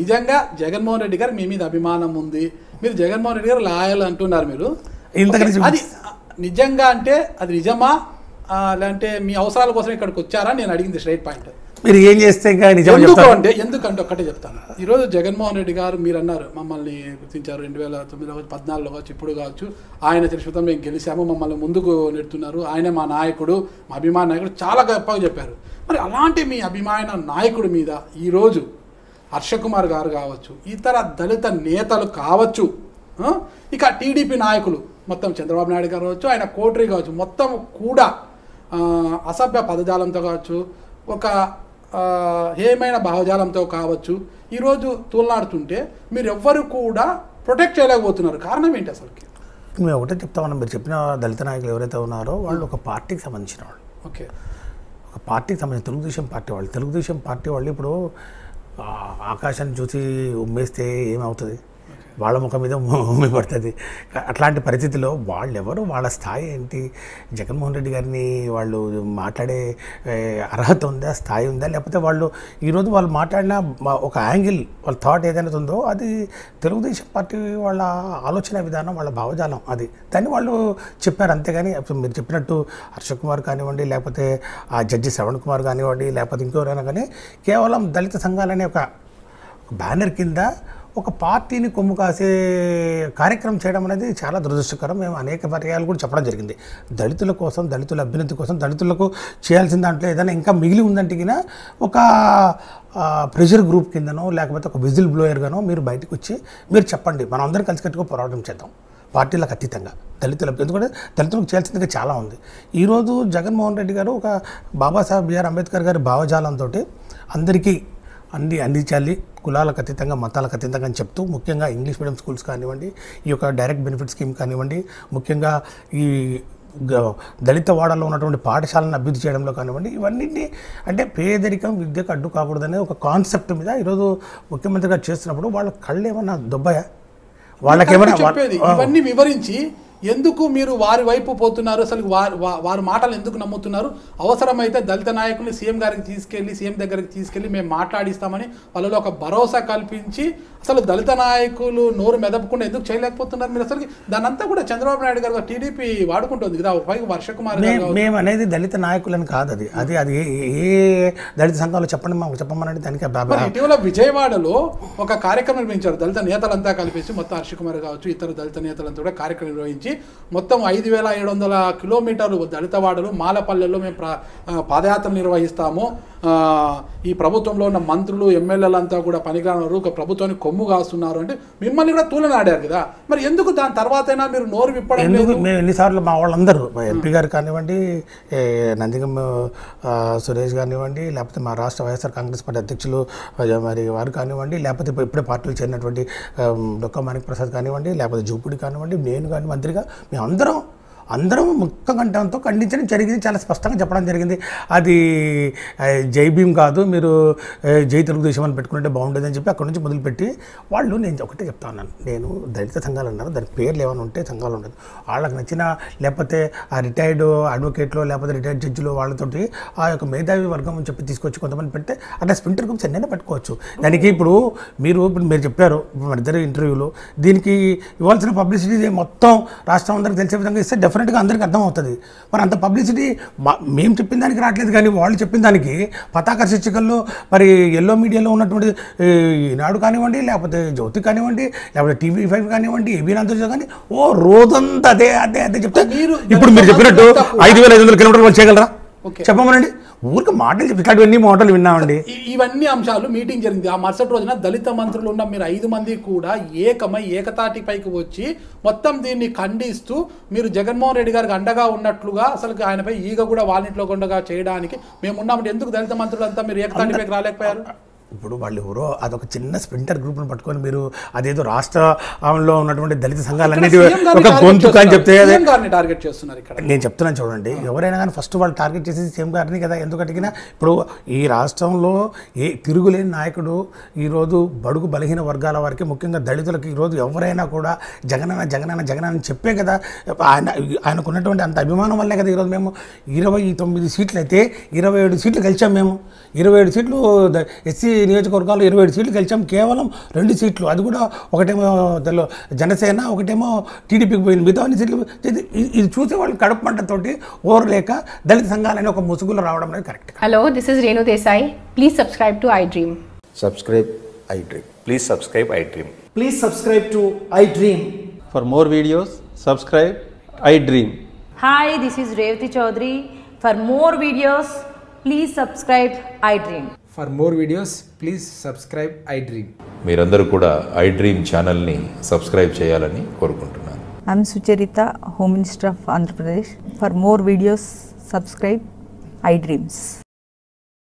నిజంగా జగన్మోహన్ రెడ్డి గారు మీ మీద అభిమానం ఉంది. మీరు జగన్మోహన్ రెడ్డి గారు లాయల్ అంటున్నారు మీరు. అది నిజంగా అంటే అది నిజమా? లేదంటే మీ అవసరాల కోసం ఇక్కడికి వచ్చారా? నేను అడిగింది స్ట్రైట్ పాయింట్. మీరు ఏం చేస్తే ఇంకా నిజం ఎందుకు చెప్తారు? అంటే ఎందుకంటే ఒక్కటే చెప్తాను. ఈరోజు జగన్మోహన్ రెడ్డి గారు మీరు అన్నారు మమ్మల్ని గుర్తించారు రెండు వేల తొమ్మిదిలో కావచ్చు పద్నాలుగులో కావచ్చు ఇప్పుడు కావచ్చు. ఆయన చరిత్రతో మేము గెలిచాము మమ్మల్ని ముందుకు నెడుతున్నారు. ఆయనే మా నాయకుడు మా అభిమాన నాయకుడు చాలా గొప్పగా చెప్పారు. మరి అలాంటి మీ అభిమాన నాయకుడి మీద ఈరోజు హర్షకుమార్ గారు కావచ్చు ఇతర దళిత నేతలు కావచ్చు? ఇక టీడీపీ నాయకులు మొత్తం చంద్రబాబు నాయుడు గారు కావచ్చు ఆయన కోటరీ కావచ్చు మొత్తం కూడా అసభ్య పదజాలంతో కావచ్చు ఒక హేయమైన భావజాలంతో కావచ్చు ఈరోజు తూలనాడుతుంటే మీరు ఎవ్వరు కూడా ప్రొటెక్ట్ చేయలేకపోతున్నారు. కారణం ఏంటి అసలుకి? మేము ఒకటే చెప్తా ఉన్నాం మీరు చెప్పిన దళిత నాయకులు ఎవరైతే ఉన్నారో వాళ్ళు ఒక పార్టీకి సంబంధించిన వాళ్ళు. ఓకే. ఒక పార్టీకి సంబంధించిన తెలుగుదేశం పార్టీ వాళ్ళు. తెలుగుదేశం పార్టీ వాళ్ళు ఇప్పుడు ఆకాశాన్ని చూసి ఉమ్మేస్తే ఏమవుతుంది? వాళ్ళ ముఖం మీద ఉమ్మి పడుతుంది. అట్లాంటి పరిస్థితిలో వాళ్ళెవరు వాళ్ళ స్థాయి ఏంటి? జగన్మోహన్ రెడ్డి గారిని వాళ్ళు మాట్లాడే అర్హత ఉందా? స్థాయి ఉందా? లేకపోతే వాళ్ళు ఈరోజు వాళ్ళు మాట్లాడిన ఒక యాంగిల్ వాళ్ళ థాట్ ఏదైనా ఉందో అది తెలుగుదేశం పార్టీ వాళ్ళ ఆలోచన విధానం వాళ్ళ భావజాలం అది. దాన్ని వాళ్ళు చెప్పారు అంతేగాని మీరు చెప్పినట్టు హర్ష కుమార్ కానివ్వండి లేకపోతే ఆ జడ్జి శ్రవణ్ కుమార్ కానివ్వండి లేకపోతే ఇంకెవరైనా కానీ కేవలం దళిత సంఘాలనే ఒక బ్యానర్ కింద ఒక పార్టీని కొమ్ము కాసే కార్యక్రమం చేయడం అనేది చాలా దురదృష్టకరం. మేము అనేక పర్యాలు కూడా చెప్పడం జరిగింది. దళితుల కోసం దళితుల అభ్యున్నతి కోసం దళితులకు చేయాల్సిన దాంట్లో ఏదైనా ఇంకా మిగిలి ఉందంటే ఒక ప్రెషర్ గ్రూప్ కిందనో లేకపోతే ఒక విజిల్ బ్లోయర్గానో మీరు బయటకు వచ్చి మీరు చెప్పండి. మనం అందరం కలిసికట్టుగా పోరాటం చేద్దాం. పార్టీలకు అతీతంగా. దళితుల ఎందుకంటే దళితులకు చేయాల్సిందిగా చాలా ఉంది. ఈరోజు జగన్మోహన్ రెడ్డి గారు ఒక బాబాసాహెబ్ బిఆర్ అంబేద్కర్ గారి భావజాలంతో అందరికీ అన్ని అందించాలి. కులాలకు అతీతంగా మతాలకు అతీతంగా అని చెప్తూ ముఖ్యంగా ఇంగ్లీష్ మీడియం స్కూల్స్ కానివ్వండి ఈ యొక్క డైరెక్ట్ బెనిఫిట్ స్కీమ్ కానివ్వండి ముఖ్యంగా ఈ దళిత వాడలో ఉన్నటువంటి పాఠశాలను అభివృద్ధి చేయడంలో కానివ్వండి ఇవన్నింటినీ అంటే పేదరికం విద్యకు అడ్డు కాకూడదనే ఒక కాన్సెప్ట్ మీద ఈరోజు ముఖ్యమంత్రి గారు చేస్తున్నప్పుడు వాళ్ళ కళ్ళు ఏమన్నా దొబ్బయా? వాళ్ళకేమైనా ఇవన్నీ వివరించి ఎందుకు మీరు వారి వైపు పోతున్నారు? అసలు వారి వారి మాటలు ఎందుకు నమ్ముతున్నారు? అవసరమైతే దళిత నాయకుల్ని సీఎం గారికి తీసుకెళ్ళి సీఎం దగ్గరికి తీసుకెళ్ళి మేము మాట్లాడిస్తామని వాళ్ళలో ఒక భరోసా కల్పించి అసలు దళిత నాయకులు నోరు మెదపకుండా ఎందుకు చేయలేకపోతున్నారు మీరు? అసలు దానంతా కూడా చంద్రబాబు నాయుడు గారు టీడీపీ వాడుకుంటుంది కదా పైకి వర్ష కుమార్ గారు మేము అనేది దళిత నాయకులని కాదు అది. అది అది ఏ- దళిత సంఘాలు చెప్పండి మాకు చెప్పమనండి దానికి ఇటీవల విజయవాడలో ఒక కార్యక్రమం నిర్వహించారు. దళిత నేతలంతా కలిపేసి మొత్తం హర్ష కుమార్ కావచ్చు ఇతర దళిత నేతలంతా కూడా కార్యక్రమం నిర్వహించి మొత్తం ఐదు వేల ఏడు వందల కిలోమీటర్లు దళితవాడలు మాలపల్లెల్లో మేము ప్ర- పాదయాత్ర నిర్వహిస్తాము. ఈ ప్రభుత్వంలో ఉన్న మంత్రులు ఎమ్మెల్యేలంతా కూడా పనికిరారు ఒక ప్రభుత్వాన్ని కొమ్ము కాస్తున్నారు అంటే మిమ్మల్ని కూడా తూలనాడారు కదా. మరి ఎందుకు దాని తర్వాతైనా మీరు నోరు విప్పడం మేము ఎన్నిసార్లు మా వాళ్ళందరూ ఎంపీ గారు కానివ్వండి నందిగం సురేష్ కానివ్వండి లేకపోతే మా రాష్ట్ర వైఎస్ఆర్ కాంగ్రెస్ పార్టీ అధ్యక్షులు మరి వారు కానివ్వండి లేకపోతే ఇప్పుడు ఇప్పుడే పార్టీలు చేరినటువంటి డొక్కా మాణిక్ ప్రసాద్ కానివ్వండి లేకపోతే జూపుడి కానివ్వండి నేను కానీ మంత్రిగా మేము అందరం ముక్క గంటంతో ఖండించడం జరిగింది. చాలా స్పష్టంగా చెప్పడం జరిగింది. అది జై భీమ్ కాదు మీరు జై తెలుగుదేశం అని పెట్టుకుంటే బాగుండేది అని చెప్పి అక్కడ నుంచి మొదలుపెట్టి వాళ్ళు నేను ఒకటే చెప్తా ఉన్నాను. నేను దళిత సంఘాలు అన్నారు. దాని పేర్లు ఏమైనా ఉంటే సంఘాలు ఉండదు. వాళ్ళకి నచ్చిన లేకపోతే ఆ రిటైర్డ్ అడ్వకేట్లో లేకపోతే రిటైర్డ్ జడ్జిలో వాళ్ళతోటి ఆ యొక్క మేధావి వర్గం అని చెప్పి తీసుకొచ్చి కొంతమంది పెడితే అట్లా స్ప్రింటర్ గ్రూప్స్ ఎన్నైనా పెట్టుకోవచ్చు. దానికి ఇప్పుడు మీరు ఇప్పుడు మీరు చెప్పారు మన ఇద్దరు ఇంటర్వ్యూలో. దీనికి ఇవ్వాల్సిన పబ్లిసిటీ మొత్తం రాష్ట్రం అందరికి తెలిసే విధంగా ఇస్తే డెఫినెట్గా అందరికీ అర్థమవుతుంది మరి అంత పబ్లిసిటీ మా- మేము చెప్పిన దానికి రావట్లేదు కానీ వాళ్ళు చెప్పిన దానికి పతాక శీర్షికల్లో మరి ఎల్లో మీడియాలో ఉన్నటువంటి ఈనాడు కానివ్వండి లేకపోతే జ్యోతి కానివ్వండి లేకపోతే టీవీ ఫైవ్ కానివ్వండి ఏబీ ఆంధ్రజ్యోతి కానీ ఓ రోజంతా అదే అదే అదే చెప్తే మీరు ఇప్పుడు మీరు చెప్పినట్టు. ఐదు వేల ఐదు వందల కిలోమీటర్లు చేయగలరా. చెప్పమనండి. ఊరికి మాటలు చెప్పి ఇట్లాంటివన్నీ మాటలు విన్నామండి. ఇవన్నీ అంశాలు మీటింగ్ జరిగింది. ఆ మరుసటి రోజున దళిత మంత్రులు ఉన్న మీరు ఐదు మంది కూడా ఏకమై ఏకతాటి పైకి వచ్చి మొత్తం దీన్ని ఖండిస్తూ మీరు జగన్మోహన్ రెడ్డి గారికి అండగా ఉన్నట్లుగా అసలు ఆయనపై ఈగ కూడా వాళ్ళింట్లో కొండగా చేయడానికి మేము ఉన్నామంటే ఎందుకు దళిత మంత్రులంతా మీరు ఏకతాటి పైకి రాలేకపోయారు? ఇప్పుడు వాళ్ళు ఎవరో అదొక చిన్న స్ప్రింటర్ గ్రూప్ను పట్టుకొని మీరు అదేదో రాష్ట్రంలో ఉన్నటువంటి దళిత సంఘాలన్నిటి ఒక గొంతుక అని చెప్తే టార్గెట్ చేస్తున్నారు ఇక్కడ. నేను చెప్తున్నాను చూడండి. ఎవరైనా కానీ ఫస్ట్ వాళ్ళు టార్గెట్ చేసేది సీఎం గారిని కదా. ఎందుకు అడిగినా ఇప్పుడు ఈ రాష్ట్రంలో ఏ తిరుగులేని నాయకుడు ఈరోజు బడుగు బలహీన వర్గాల వారికి ముఖ్యంగా దళితులకు ఈరోజు ఎవరైనా కూడా జగనన్న జగనన్న జగనన్న అని చెప్పే కదా. ఆయన ఆయనకు ఉన్నటువంటి అంత అభిమానం వల్లే కదా ఈరోజు మేము ఇరవై తొమ్మిది సీట్లు అయితే ఇరవై ఏడు సీట్లు గెలిచాం మేము. ఇరవై ఏడు సీట్లు ఎస్సీ నియోజకవర్గాలు ఇరవై ఏడు సీట్లు గెలిచాం. కేవలం రెండు సీట్లు. అది కూడా ఒకటేమో జనసేన ఒకటేమో టీడీపీకి పోయింది. మిగతా అన్ని సీట్లు ఇది చూసేవాళ్ళు కడప పంటతోటి ఓరు లేక దళిత సంఘాలనే ఒక ముసుగులు రావడం అనేది correct hello this is Renu Desai please subscribe to I dream subscribe I dream please subscribe I dream please subscribe to I dream for more videos subscribe I dream hi this is Revathi Chowdary for more videos please subscribe I dream for more videos please subscribe I dream. మీరందరూ కూడా I dream ఛానల్ని subscribe చేయాలని కోరుకుంటున్నాను. I'm Sucharitha home minister of Andhra Pradesh for more videos subscribe I dreams